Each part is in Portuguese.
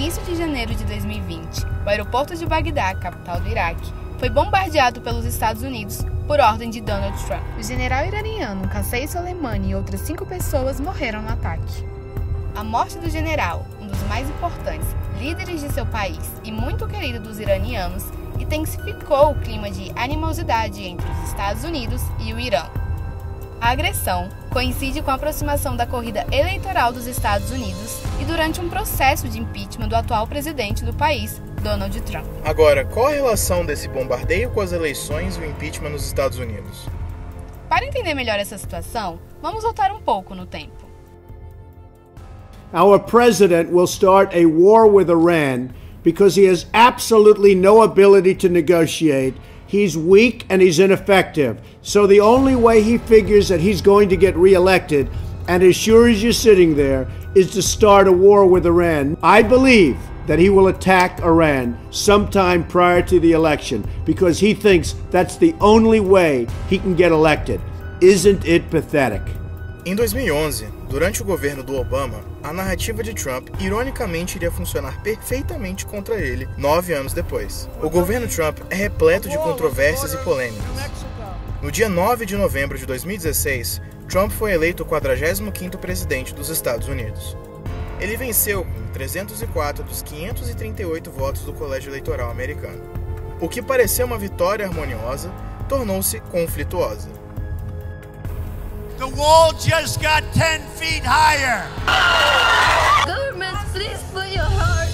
início de janeiro de 2020, o aeroporto de Bagdá, capital do Iraque, foi bombardeado pelos Estados Unidos por ordem de Donald Trump. O general iraniano Qasem Soleimani e outras cinco pessoas morreram no ataque. A morte do general, um dos mais importantes líderes de seu país e muito querido dos iranianos, intensificou o clima de animosidade entre os Estados Unidos e o Irã. A agressão coincide com a aproximação da corrida eleitoral dos Estados Unidos e durante um processo de impeachment do atual presidente do país, Donald Trump. Agora, qual a relação desse bombardeio com as eleições e o impeachment nos Estados Unidos? Para entender melhor essa situação, vamos voltar um pouco no tempo. Our president will start a war with Iran because he has absolutely no ability to negotiate. He's weak and he's ineffective. So the only way he figures that he's going to get reelected, and as sure as you're sitting there, is to start a war with Iran. I believe that he will attack Iran sometime prior to the election because he thinks that's the only way he can get elected. Isn't it pathetic? Em 2011, durante o governo do Obama, a narrativa de Trump ironicamente iria funcionar perfeitamente contra ele nove anos depois. O governo Trump é repleto de controvérsias e polêmicas. No dia 9 de novembro de 2016, Trump foi eleito o 45º presidente dos Estados Unidos. Ele venceu com 304 dos 538 votos do colégio eleitoral americano. O que pareceu uma vitória harmoniosa tornou-se conflituosa. The wall just got 10 feet higher. Government, please put your heart.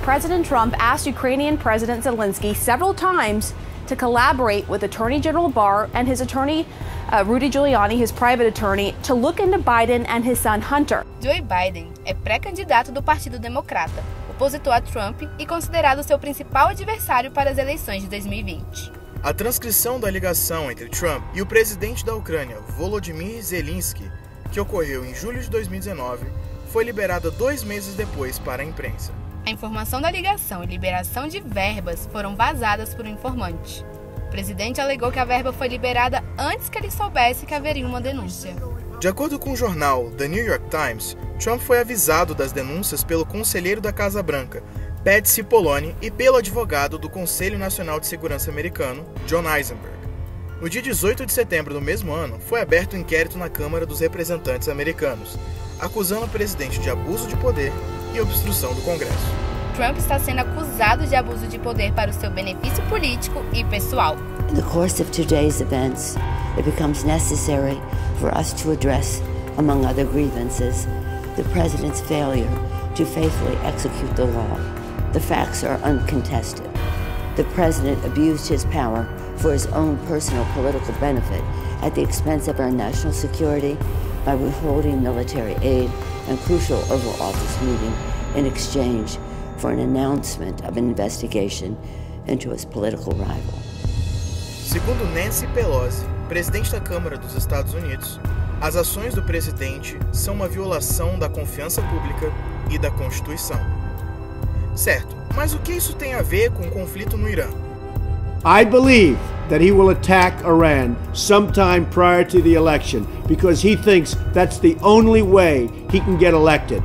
President Trump asked Ukrainian President Zelensky several times to collaborate with Attorney General Barr and his attorney uh, Rudy Giuliani, his private attorney, to look into Biden and his son Hunter. Joe Biden é pré-candidato do Partido Democrata, opositor a Trump e considerado seu principal adversário para as eleições de 2020. A transcrição da ligação entre Trump e o presidente da Ucrânia, Volodymyr Zelensky, que ocorreu em julho de 2019, foi liberada dois meses depois para a imprensa. A informação da ligação e liberação de verbas foram vazadas por um informante. O presidente alegou que a verba foi liberada antes que ele soubesse que haveria uma denúncia. De acordo com o jornal The New York Times, Trump foi avisado das denúncias pelo conselheiro da Casa Branca, Pat Cipollone, e pelo advogado do Conselho Nacional de Segurança americano, John Eisenberg. No dia 18 de setembro do mesmo ano, foi aberto um inquérito na Câmara dos Representantes americanos, acusando o presidente de abuso de poder e obstrução do Congresso. Trump está sendo acusado de abuso de poder para o seu benefício político e pessoal. The course of today's events, it becomes necessary for us to address, among other grievances, the president's failure to faithfully execute the law. The facts are uncontested. The president abused his power for his own personal political benefit at the expense of our national security by withholding military aid and crucial Oval Office meeting in exchange for an announcement of an investigation into his political rival. Segundo Nancy Pelosi, presidente da Câmara dos Estados Unidos, as ações do presidente são uma violação da confiança pública e da Constituição. Certo, mas o que isso tem a ver com o conflito no Irã? I believe that he will attack Iran sometime prior to the election because he thinks that's the only way he can get elected.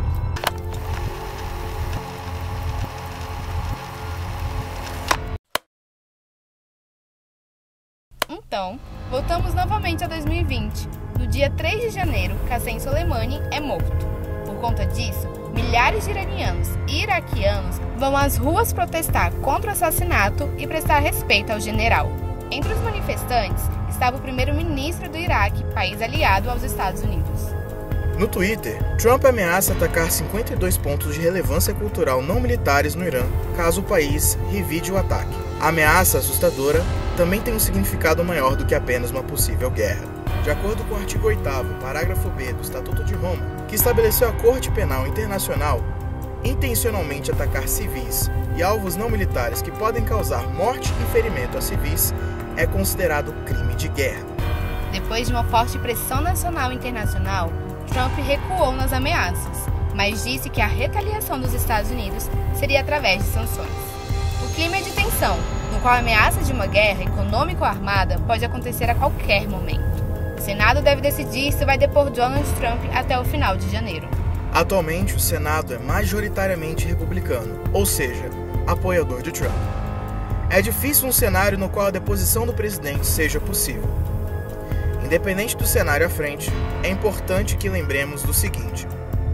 Então, voltamos novamente a 2020. No dia 3 de janeiro, Qasem Soleimani é morto. Por conta disso, milhares de iranianos e iraquianos vão às ruas protestar contra o assassinato e prestar respeito ao general. Entre os manifestantes estava o primeiro-ministro do Iraque, país aliado aos Estados Unidos. No Twitter, Trump ameaça atacar 52 pontos de relevância cultural não militares no Irã, caso o país revide o ataque. A ameaça assustadora também tem um significado maior do que apenas uma possível guerra. De acordo com o artigo 8 parágrafo B do Estatuto de Roma, que estabeleceu a Corte Penal Internacional, intencionalmente atacar civis e alvos não militares que podem causar morte e ferimento a civis é considerado crime de guerra. Depois de uma forte pressão nacional e internacional, Trump recuou nas ameaças, mas disse que a retaliação dos Estados Unidos seria através de sanções. O clima é de tensão, no qual a ameaça de uma guerra econômica ou armada pode acontecer a qualquer momento. O Senado deve decidir se vai depor Donald Trump até o final de janeiro. Atualmente, o Senado é majoritariamente republicano, ou seja, apoiador de Trump. É difícil um cenário no qual a deposição do presidente seja possível. Independente do cenário à frente, é importante que lembremos do seguinte: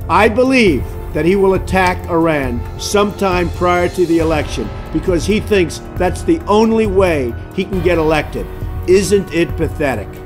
I believe that he will attack Iran sometime prior to the election because he thinks that's the only way he can get elected. Isn't it pathetic?